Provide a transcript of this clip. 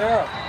没有。